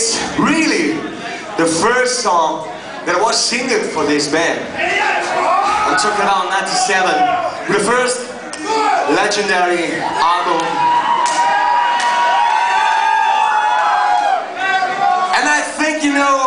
is really the first song that I was singing for this band. I took around 97, the first legendary album. And I think, you know,